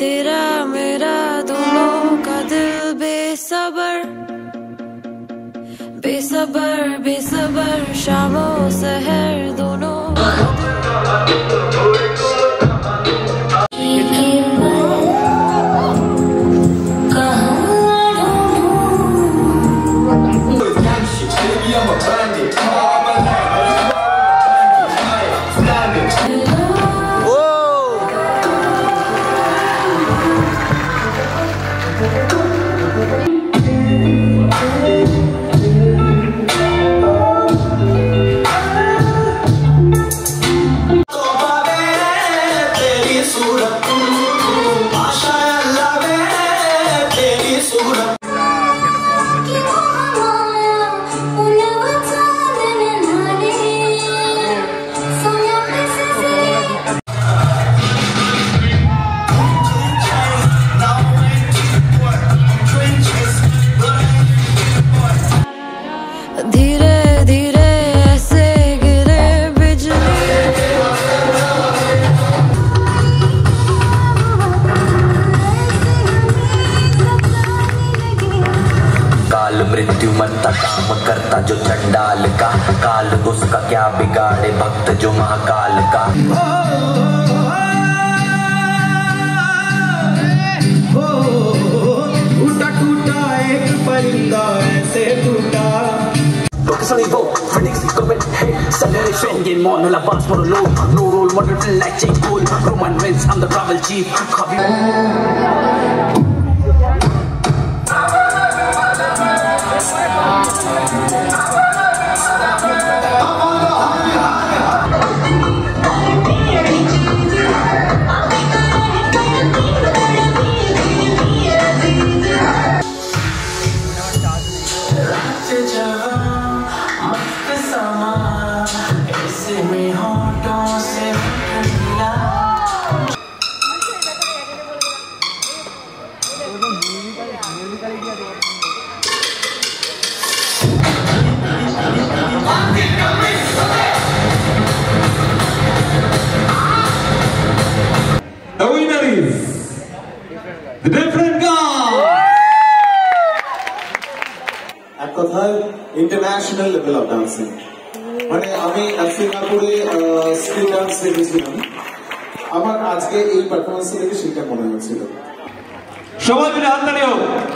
तेरा मेरा दोनों का दिल बेसबर बेसबर बेसबर शामों से सूरत आशा लवे तेरी सूरत मृत्यु मर काम करता जो चंडाल का काल उसका क्या बिगाड़े भक्त जो महाकाल का Sonivo, critics comment hate, suddenly swinging more, no labans for low, no role, wonderful like Jake Cole, Roman Reigns, I'm the rival chief, copy. is the different God. এক কথায় ইন্টারন্যাশনাল লেভেল অফ ডান্সিং মানে আমি সিঙ্গাপুরে school dance দেখেছিলাম আমার আজকে এই performance থেকে সেটা মনে হয়েছিল সবাই মিলে হাত